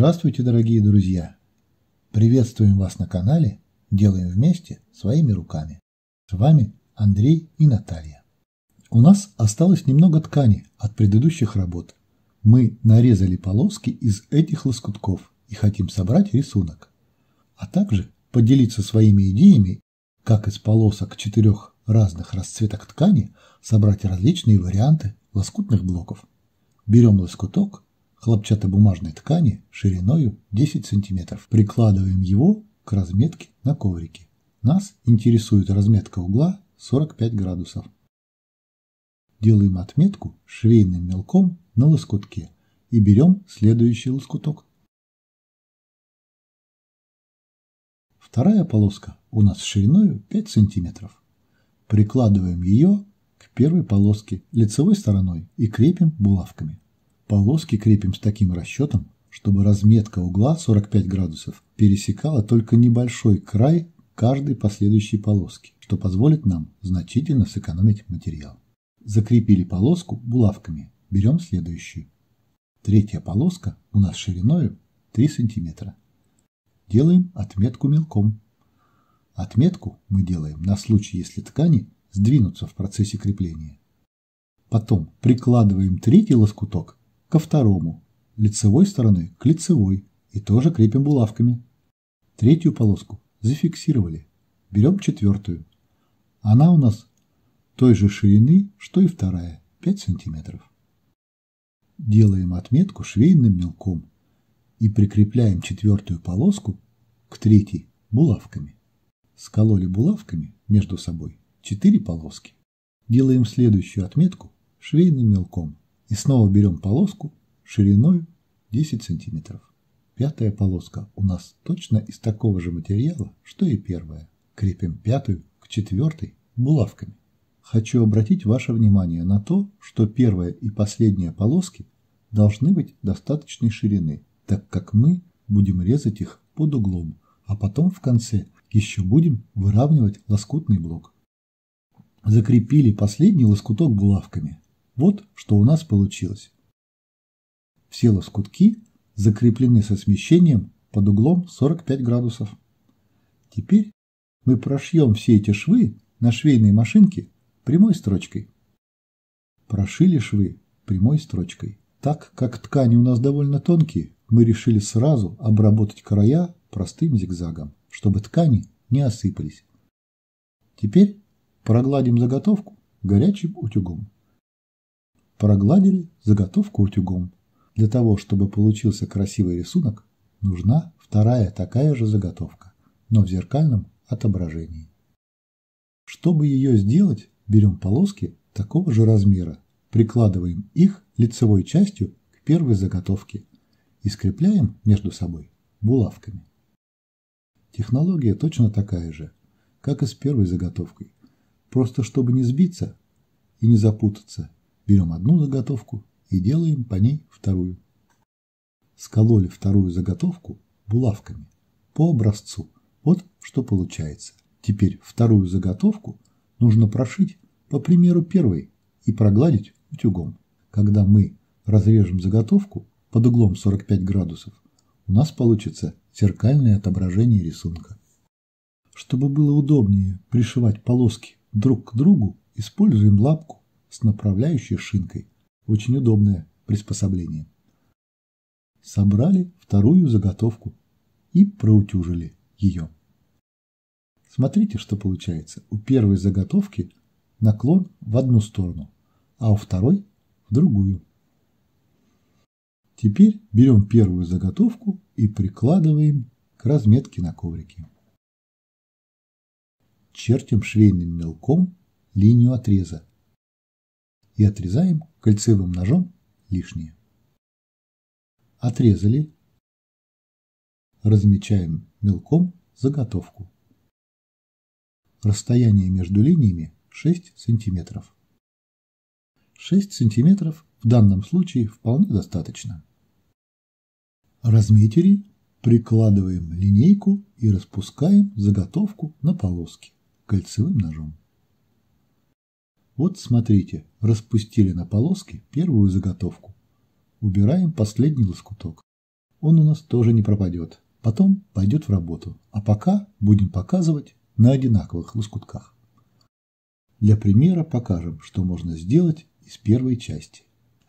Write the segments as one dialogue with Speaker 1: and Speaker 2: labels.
Speaker 1: Здравствуйте, дорогие друзья! Приветствуем вас на канале «Делаем вместе своими руками». С вами Андрей и Наталья. У нас осталось немного ткани от предыдущих работ. Мы нарезали полоски из этих лоскутков и хотим собрать рисунок. А также поделиться своими идеями, как из полосок четырех разных расцветок ткани собрать различные варианты лоскутных блоков. Берем лоскуток хлопчатобумажной ткани шириною 10 см. Прикладываем его к разметке на коврике. Нас интересует разметка угла 45 градусов. Делаем отметку швейным мелком на лоскутке и берем следующий лоскуток. Вторая полоска у нас шириной 5 см. Прикладываем ее к первой полоске лицевой стороной и крепим булавками. Полоски крепим с таким расчетом, чтобы разметка угла 45 градусов пересекала только небольшой край каждой последующей полоски, что позволит нам значительно сэкономить материал. Закрепили полоску булавками. Берем следующую. Третья полоска у нас шириной 3 см. Делаем отметку мелком. Отметку мы делаем на случай, если ткани сдвинутся в процессе крепления. Потом прикладываем третий лоскуток ко второму, лицевой стороны к лицевой и тоже крепим булавками. Третью полоску зафиксировали. Берем четвертую. Она у нас той же ширины, что и вторая, 5 сантиметров. Делаем отметку швейным мелком и прикрепляем четвертую полоску к третьей булавками. Скололи булавками между собой четыре полоски. Делаем следующую отметку швейным мелком и снова берем полоску шириной 10 сантиметров. Пятая полоска у нас точно из такого же материала, что и первая. Крепим пятую к четвертой булавками. Хочу обратить ваше внимание на то, что первая и последняя полоски должны быть достаточной ширины, так как мы будем резать их под углом, а потом в конце еще будем выравнивать лоскутный блок. Закрепили последний лоскуток булавками. Вот что у нас получилось. Все лоскутки закреплены со смещением под углом 45 градусов. Теперь мы прошьем все эти швы на швейной машинке прямой строчкой. Прошили швы прямой строчкой. Так как ткани у нас довольно тонкие, мы решили сразу обработать края простым зигзагом, чтобы ткани не осыпались. Теперь прогладим заготовку горячим утюгом прогладили заготовку утюгом. Для того, чтобы получился красивый рисунок, нужна вторая такая же заготовка, но в зеркальном отображении. Чтобы ее сделать, берем полоски такого же размера, прикладываем их лицевой частью к первой заготовке и скрепляем между собой булавками. Технология точно такая же, как и с первой заготовкой. Просто чтобы не сбиться и не запутаться, Берем одну заготовку и делаем по ней вторую. Скололи вторую заготовку булавками по образцу. Вот что получается. Теперь вторую заготовку нужно прошить по примеру первой и прогладить утюгом. Когда мы разрежем заготовку под углом 45 градусов, у нас получится зеркальное отображение рисунка. Чтобы было удобнее пришивать полоски друг к другу, используем лапку с направляющей шинкой. Очень удобное приспособление. Собрали вторую заготовку и проутюжили ее. Смотрите, что получается. У первой заготовки наклон в одну сторону, а у второй в другую. Теперь берем первую заготовку и прикладываем к разметке на коврике. Чертим швейным мелком линию отреза и отрезаем кольцевым ножом лишнее. Отрезали. Размечаем мелком заготовку. Расстояние между линиями 6 сантиметров. 6 сантиметров в данном случае вполне достаточно. Разметили, прикладываем линейку и распускаем заготовку на полоски кольцевым ножом. Вот смотрите, распустили на полоски первую заготовку. Убираем последний лоскуток. он у нас тоже не пропадет. Потом пойдет в работу. А пока будем показывать на одинаковых лоскутках. Для примера покажем, что можно сделать из первой части.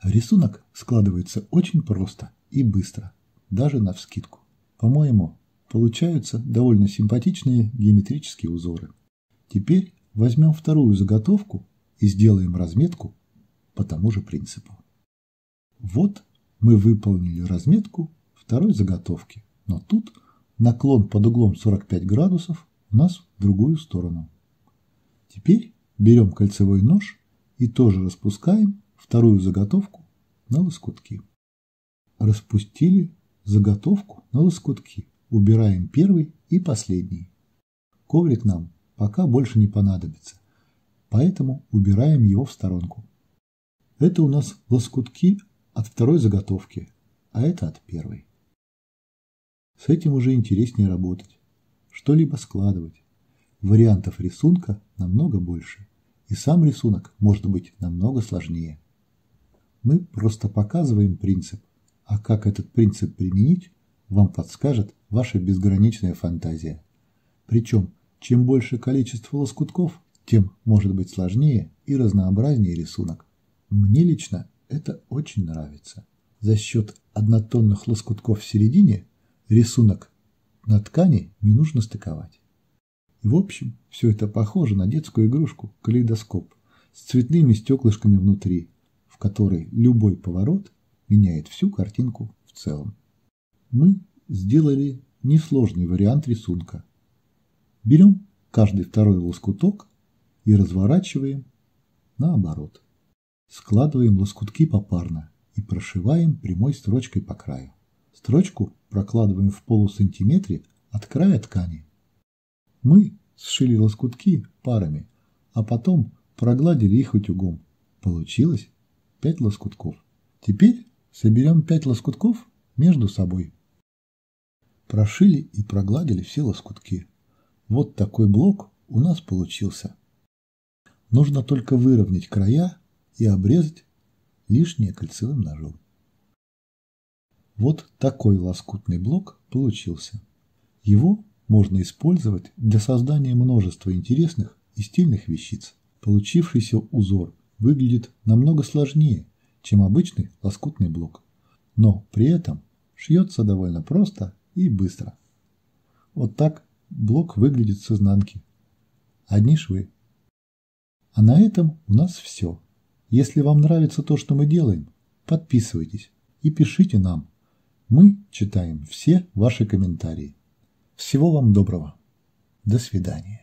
Speaker 1: Рисунок складывается очень просто и быстро, даже на вскидку. По-моему, получаются довольно симпатичные геометрические узоры. Теперь возьмем вторую заготовку и сделаем разметку по тому же принципу. Вот мы выполнили разметку второй заготовки, но тут наклон под углом 45 градусов у нас в другую сторону. Теперь берем кольцевой нож и тоже распускаем вторую заготовку на лоскутки. Распустили заготовку на лоскутки. Убираем первый и последний. Коврик нам пока больше не понадобится, поэтому убираем его в сторонку. Это у нас лоскутки от второй заготовки, а это от первой. С этим уже интереснее работать, что-либо складывать. Вариантов рисунка намного больше, и сам рисунок может быть намного сложнее. Мы просто показываем принцип, а как этот принцип применить, вам подскажет ваша безграничная фантазия. Причем, чем больше количество лоскутков, тем может быть сложнее и разнообразнее рисунок. Мне лично это очень нравится. За счет однотонных лоскутков в середине рисунок на ткани не нужно стыковать. В общем, все это похоже на детскую игрушку калейдоскоп с цветными стеклышками внутри, в которой любой поворот меняет всю картинку в целом. Мы сделали несложный вариант рисунка. Берем каждый второй лоскуток и разворачиваем наоборот. Складываем лоскутки попарно и прошиваем прямой строчкой по краю. Строчку прокладываем в полусантиметре от края ткани. Мы сшили лоскутки парами, а потом прогладили их утюгом. Получилось 5 лоскутков. Теперь соберем 5 лоскутков между собой. Прошили и прогладили все лоскутки. Вот такой блок у нас получился. Нужно только выровнять края и обрезать лишнее кольцевым ножом. Вот такой лоскутный блок получился. Его можно использовать для создания множества интересных и стильных вещиц. Получившийся узор выглядит намного сложнее, чем обычный лоскутный блок, но при этом шьется довольно просто и быстро. Вот так блок выглядит с изнанки. Одни швы. А на этом у нас все. Если вам нравится то, что мы делаем, подписывайтесь и пишите нам. Мы читаем все ваши комментарии. Всего вам доброго. До свидания.